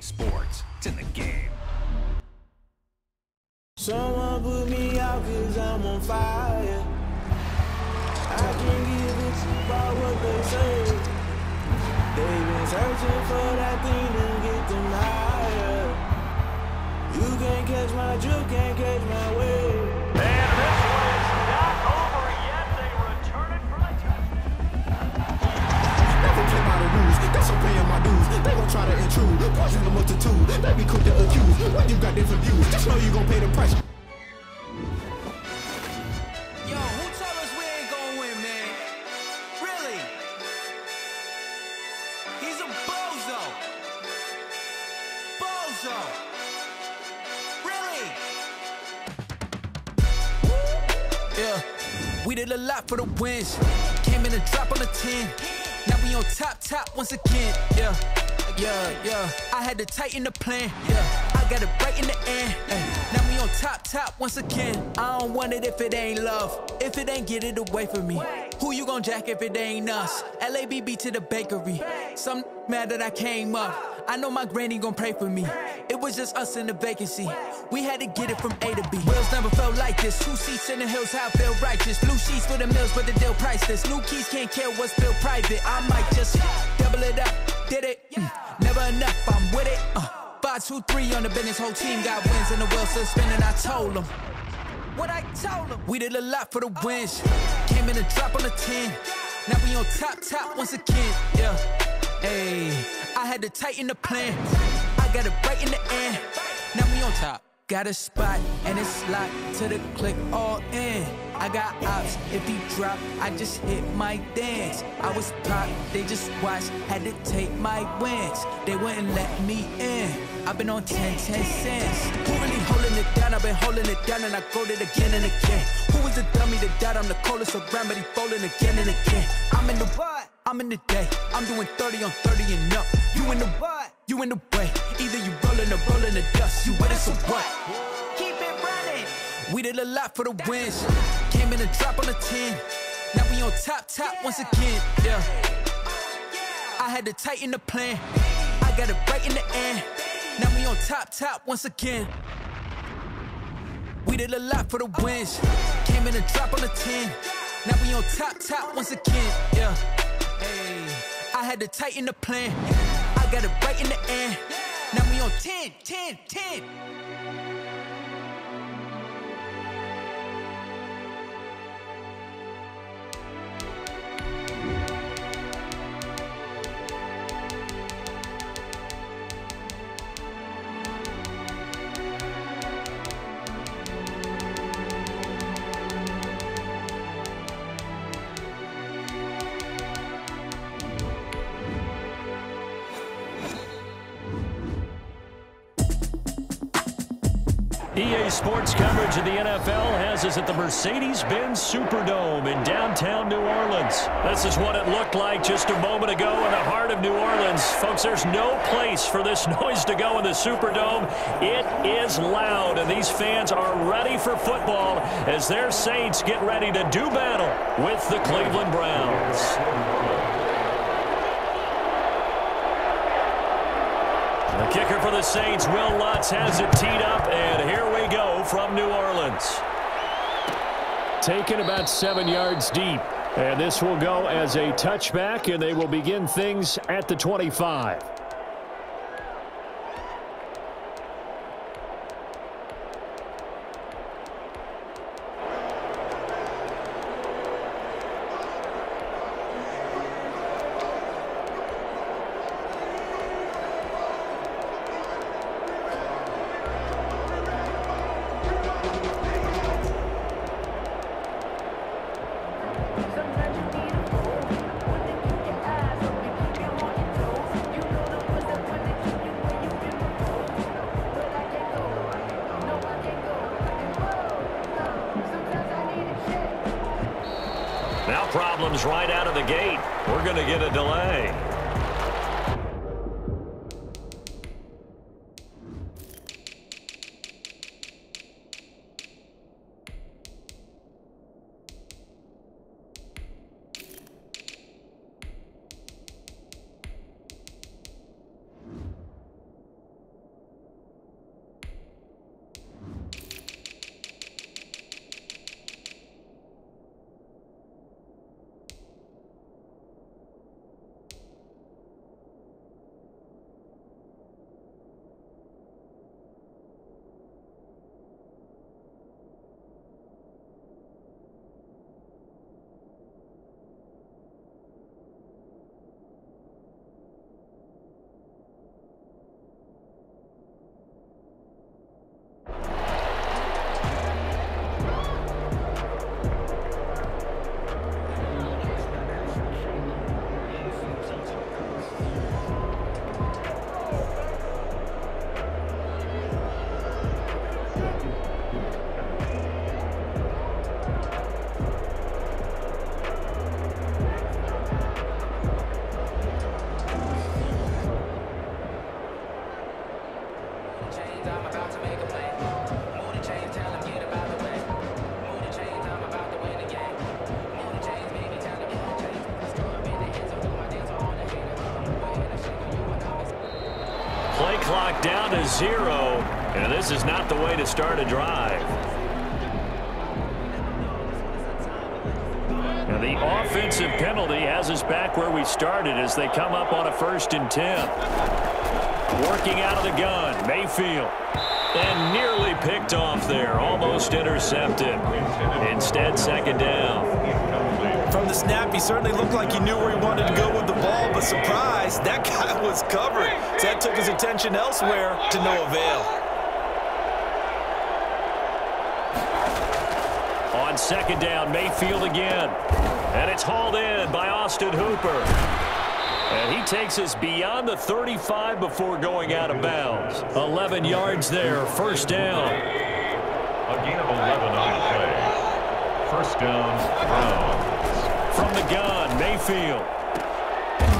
Sports. It's in the game. Someone put me out cause I'm on fire. I can give what they say. They've been searching for that thing to get them higher. You can't catch my drift, can't catch my wave. Intrude, poison the multitude. They be quick to accuse when you got different views. Just know you gon' pay the price. Yo, who told us we ain't gonna win, man? Really? He's a bozo. Bozo. Really? Yeah, we did a lot for the wins. Came in a drop on the 10. Now we on top, top once again. Yeah, yeah, yeah. I had to tighten the plan. Yeah, I got it right in the end. Ay, now we on top, top once again. I don't want it if it ain't love. If it ain't get it away from me. Who you gon' jack if it ain't us? LABB to the bakery. Some mad that I came up. I know my granny gon' pray for me. It was just us in the vacancy. We had to get it from A to B. Wheels never felt like this. Two seats in the hills, how I feel righteous. Blue sheets for the mills, but the deal priceless. New keys can't care what's built private. I might just double it up. Did it? Mm, Never enough, I'm with it. Uh, five, two, three on the business. Whole team got wins and the still spinning. I told them. What I told them. We did a lot for the wins. Came in a drop on the 10. Now we on top, top once again. Yeah. Hey, I had to tighten the plan. I got it right in the end. Now we on top. Got a spot and it's locked to the click all in. I got ops. If he drop, I just hit my dance. I was pop, they just watched, had to take my wins. They wouldn't let me in. I've been on 10, 10 cents. Who really holding it down? I've been holding it down and I go it again and again. Who was the dummy that died? I'm the coldest around, but he folding again and again. I'm in the what? I'm in the day. I'm doing 30 on 30 and up. You in the what? You in the way. Either you rolling or rolling the dust. You with us or what? Keep it running. We did a lot for the wins. Came in a drop on the 10. Now we on top, top once again. Yeah. I had to tighten the plan. I got it right in the end. Now we on top, top once again. We did a lot for the wins. Came in a drop on the 10. Now we on top, top once again. Yeah. I had to tighten the plan. I got it right in the end. Now we on 10, 10, 10. EA Sports coverage of the NFL has us at the Mercedes-Benz Superdome in downtown New Orleans. This is what it looked like just a moment ago in the heart of New Orleans. Folks, there's no place for this noise to go in the Superdome. It is loud, and these fans are ready for football as their Saints get ready to do battle with the Cleveland Browns. The kicker for the Saints, Wil Lutz, has it teed up, and here we go from New Orleans. Taken about seven yards deep. And this will go as a touchback, and they will begin things at the 25. Start a drive. And the offensive penalty has us back where we started as they come up on a first and 10. Working out of the gun, Mayfield. And nearly picked off there, almost intercepted. Instead, second down. From the snap, he certainly looked like he knew where he wanted to go with the ball, but surprise, that guy was covered. So that took his attention elsewhere to no avail. On second down, Mayfield again. And it's hauled in by Austin Hooper. And he takes us beyond the 35 before going out of bounds. 11 yards there, first down. A gain of 11 on the play. First down, Browns. From the gun, Mayfield.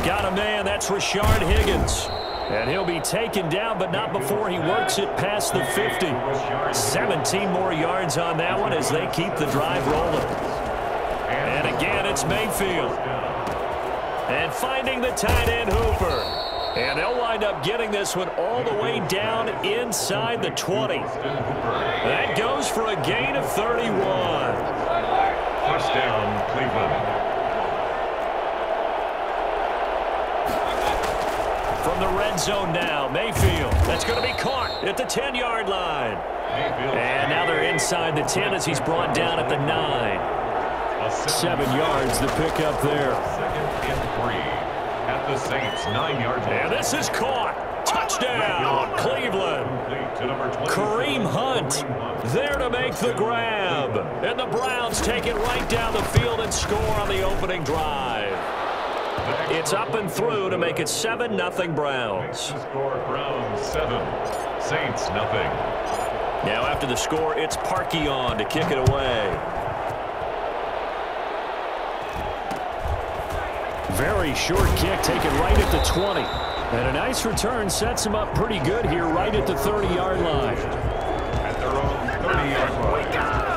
Got a man, that's Rashard Higgins. And he'll be taken down, but not before he works it past the 50. 17 more yards on that one as they keep the drive rolling. And again, it's Mayfield. And finding the tight end, Hooper. And they'll wind up getting this one all the way down inside the 20. That goes for a gain of 31. First down, Cleveland. From the red zone now, Mayfield. That's going to be caught at the 10-yard line. And now they're inside the 10 as he's brought down at the 9. Seven yards the pick up there. Second and three. At the Saints, nine yards. And this is caught. Touchdown, Cleveland. Kareem Hunt there to make the grab. And the Browns take it right down the field and score on the opening drive. It's up and through to make it 7-0 Browns. Score Browns 7, Saints nothing. Now after the score, it's Parkey on to kick it away. Very short kick taken right at the 20. And a nice return sets him up pretty good here right at the 30-yard line. At their own 30-yard line.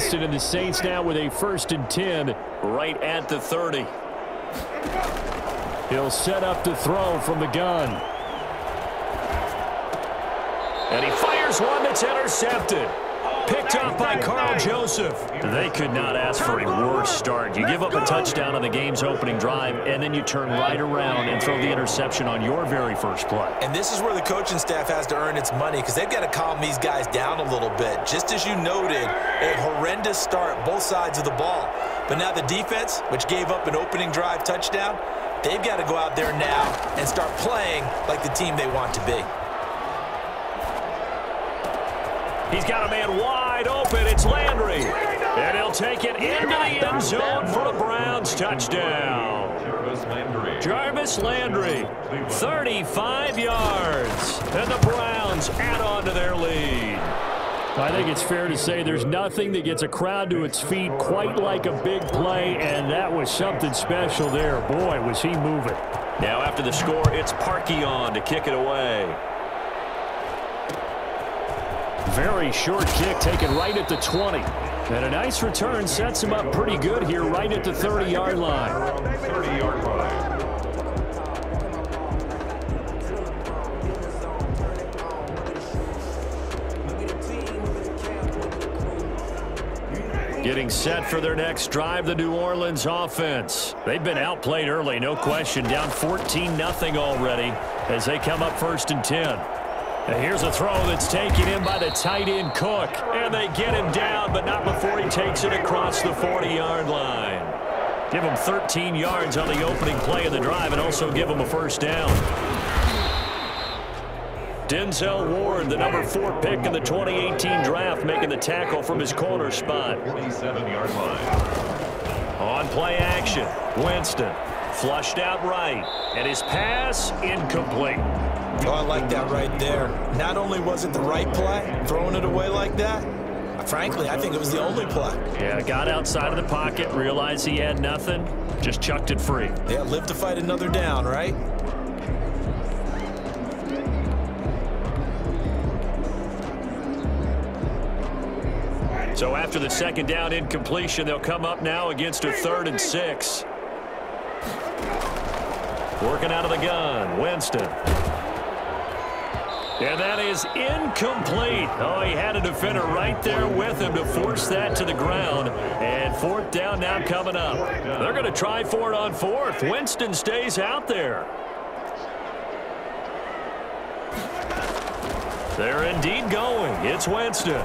And the Saints now with a first and 10 right at the 30. He'll set up to throw from the gun. And he fires one that's intercepted. Picked up by Karl Joseph. They could not ask for a worse start. You give up a touchdown on the game's opening drive, and then you turn right around and throw the interception on your very first play. And this is where the coaching staff has to earn its money because they've got to calm these guys down a little bit. Just as you noted, a horrendous start, both sides of the ball. But now the defense, which gave up an opening drive touchdown, they've got to go out there now and start playing like the team they want to be. He's got a man wide open. It's Landry. And he'll take it into the end zone for a Browns touchdown. Jarvis Landry. 35 yards. And the Browns add on to their lead. I think it's fair to say there's nothing that gets a crowd to its feet quite like a big play, and that was something special there. Boy, was he moving. Now after the score, it's Parkey on to kick it away. Very short kick taken right at the 20. And a nice return sets him up pretty good here right at the 30-yard line. 30-yard line. Getting set for their next drive, the New Orleans offense. They've been outplayed early, no question. Down 14-0 already as they come up first and 10. And here's a throw that's taken in by the tight end Cook. And they get him down, but not before he takes it across the 40-yard line. Give him 13 yards on the opening play of the drive and also give him a first down. Denzel Ward, the number four pick in the 2018 draft, making the tackle from his corner spot. 47-yard line. On play action, Winston flushed out right, and his pass incomplete. Oh, I like that right there. Not only was it the right play, throwing it away like that, frankly, I think it was the only play. Yeah, got outside of the pocket, realized he had nothing, just chucked it free. Yeah, live to fight another down, right? So after the second down incompletion, they'll come up now against a third and six. Working out of the gun, Winston. And that is incomplete. Oh, he had a defender right there with him to force that to the ground. And fourth down now coming up. They're going to try for it on fourth. Winston stays out there. They're indeed going. It's Winston.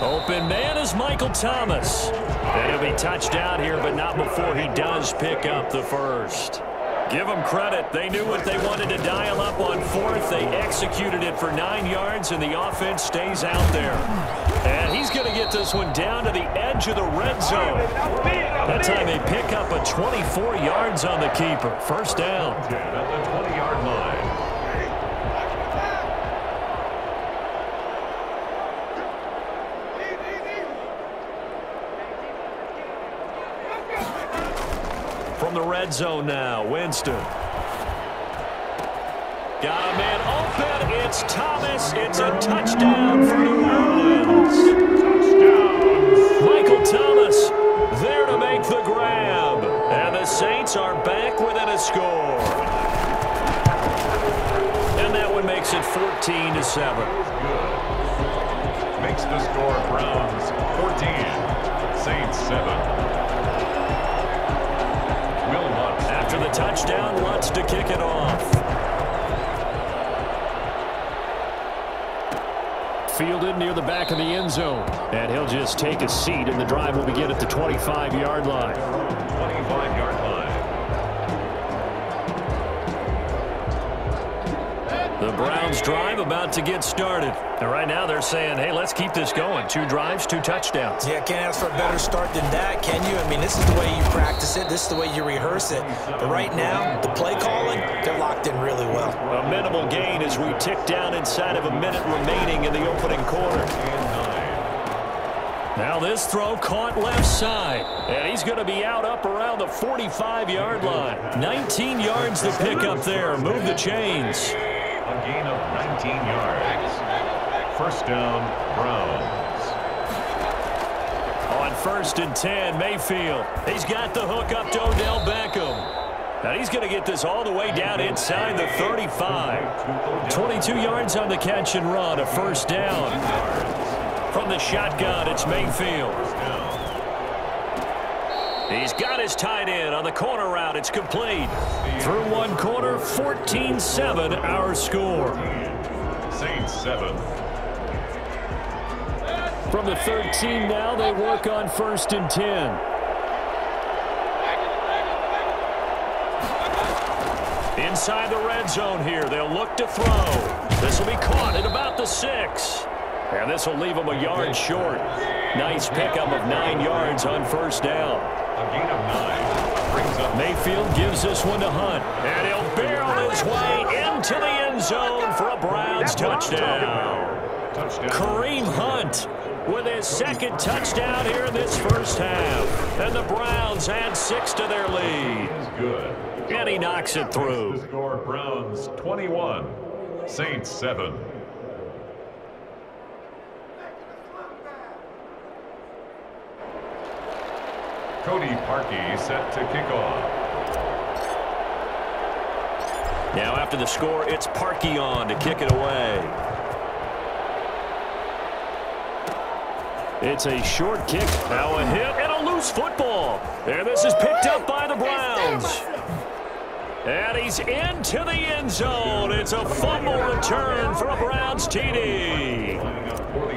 Open man is Michael Thomas. And he'll be touched out here, but not before he does pick up the first. Give them credit. They knew what they wanted to dial up on fourth. They executed it for nine yards, and the offense stays out there. And he's going to get this one down to the edge of the red zone. That time they pick up a 24 yards on the keeper. First down. At the 20-yard line. From the red zone now, Winston. Got a man open. It's Thomas. It's a touchdown for New Orleans. Touchdown. Michael Thomas there to make the grab. And the Saints are back within a score. And that one makes it 14 to 7. Makes the score Browns 14, Saints 7. After the touchdown, Lutz to kick it off. Fielded near the back of the end zone. And he'll just take a seat, and the drive will begin at the 25-yard line. 25-yard line. The Browns drive about to get started. And right now they're saying, hey, let's keep this going. Two drives, two touchdowns. Yeah, can't ask for a better start than that, can you? I mean, this is the way you practice it. This is the way you rehearse it. But right now, the play calling, they're locked in really well. A minimal gain as we tick down inside of a minute remaining in the opening quarter. Now this throw caught left side. And he's going to be out up around the 45-yard line. 19 yards to pick up there. Move the chains. A gain of 19 yards. First down, Browns. On first and 10, Mayfield. He's got the hook up to Odell Beckham. Now he's going to get this all the way down inside the 35. 22 yards on the catch and run, a first down. From the shotgun, it's Mayfield. He's got his tight end on the corner route. It's complete. Through one quarter, 14-7 our score. Saints 7. From the 13 now, they work on first and 10. Inside the red zone here, they'll look to throw. This will be caught at about the six. And this will leave them a yard short. Nice pickup of nine yards on first down. A gain of nine. Brings up Mayfield gives this one to Hunt. And he'll barrel his way into the end zone for a Browns touchdown. touchdown. Kareem Hunt with his second touchdown here in this first half. And the Browns add six to their lead. Good. And he knocks it through. score Browns 21, Saints 7. Cody Parkey set to kick off. Now after the score, it's Parkey on to kick it away. It's a short kick. Now a hit and a loose football. And this is picked up by the Browns. And he's into the end zone. It's a fumble return for a Browns TD.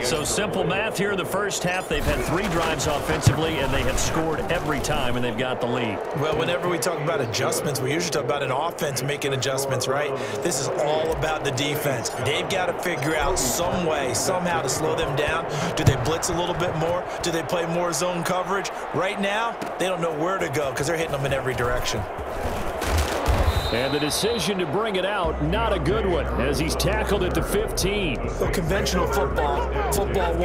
So simple math here in the first half. They've had three drives offensively, and they have scored every time, and they've got the lead. Well, whenever we talk about adjustments, we usually talk about an offense making adjustments, right? This is all about the defense. They've got to figure out some way, somehow to slow them down. Do they blitz a little bit more? Do they play more zone coverage? Right now, they don't know where to go because they're hitting them in every direction. And the decision to bring it out, not a good one, as he's tackled at the 15. So conventional football, football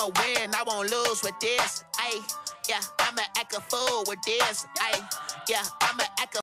I'ma win, I won't lose with this. I yeah, I'ma act a fool with this. I yeah, I'ma act a